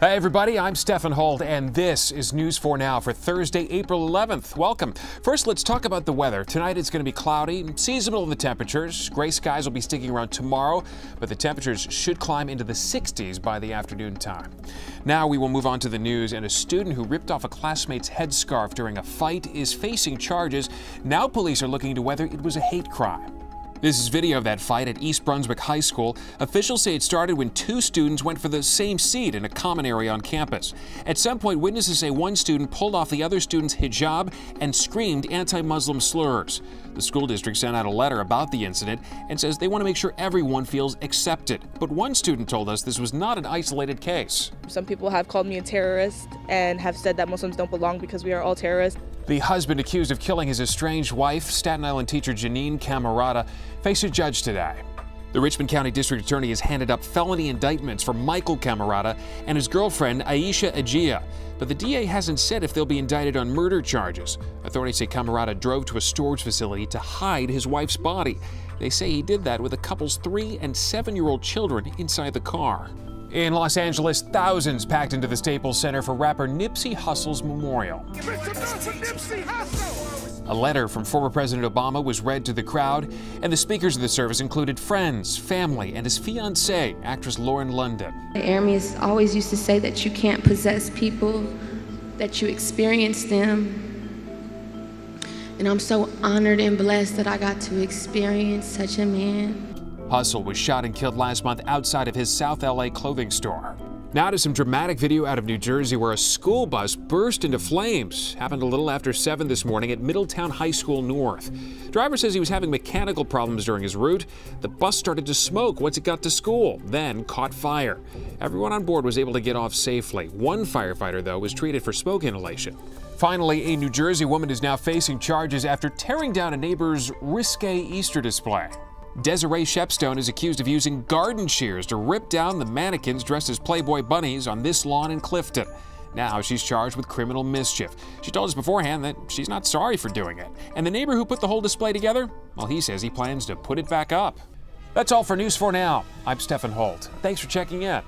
Hey everybody, I'm Stefan Holt, and this is News 4 Now for Thursday, April 11th. Welcome. First, let's talk about the weather. Tonight it's going to be cloudy, seasonal in the temperatures. Gray skies will be sticking around tomorrow, but the temperatures should climb into the 60s by the afternoon time. Now we will move on to the news, and a student who ripped off a classmate's headscarf during a fight is facing charges. Now police are looking into whether it was a hate crime. This is video of that fight at East Brunswick High School. Officials say it started when two students went for the same seat in a common area on campus. At some point, witnesses say one student pulled off the other student's hijab and screamed anti-Muslim slurs. The school district sent out a letter about the incident and says they want to make sure everyone feels accepted. But one student told us this was not an isolated case. Some people have called me a terrorist and have said that Muslims don't belong because we are all terrorists. The husband accused of killing his estranged wife, Staten Island teacher Janine Camerata, faced a judge today. The Richmond County District Attorney has handed up felony indictments for Michael Camerata and his girlfriend, Aisha Agia, but the DA hasn't said if they'll be indicted on murder charges. Authorities say Camerata drove to a storage facility to hide his wife's body. They say he did that with the couple's three and seven year old children inside the car. In Los Angeles, thousands packed into the Staples Center for rapper Nipsey Hussle's memorial. A letter from former President Obama was read to the crowd, and the speakers of the service included friends, family, and his fiancée, actress Lauren London. Ermias always used to say that you can't possess people, that you experience them. And I'm so honored and blessed that I got to experience such a man. Hussle was shot and killed last month outside of his South LA clothing store. Now to some dramatic video out of New Jersey where a school bus burst into flames. Happened a little after 7 this morning at Middletown High School North. Driver says he was having mechanical problems during his route. The bus started to smoke once it got to school, then caught fire. Everyone on board was able to get off safely. One firefighter, though, was treated for smoke inhalation. Finally, a New Jersey woman is now facing charges after tearing down a neighbor's risque Easter display. Desiree Shepstone is accused of using garden shears to rip down the mannequins dressed as Playboy bunnies on this lawn in Clifton. Now she's charged with criminal mischief. She told us beforehand that she's not sorry for doing it. And the neighbor who put the whole display together, well, he says he plans to put it back up. That's all for News 4 Now. I'm Stefan Holt. Thanks for checking in.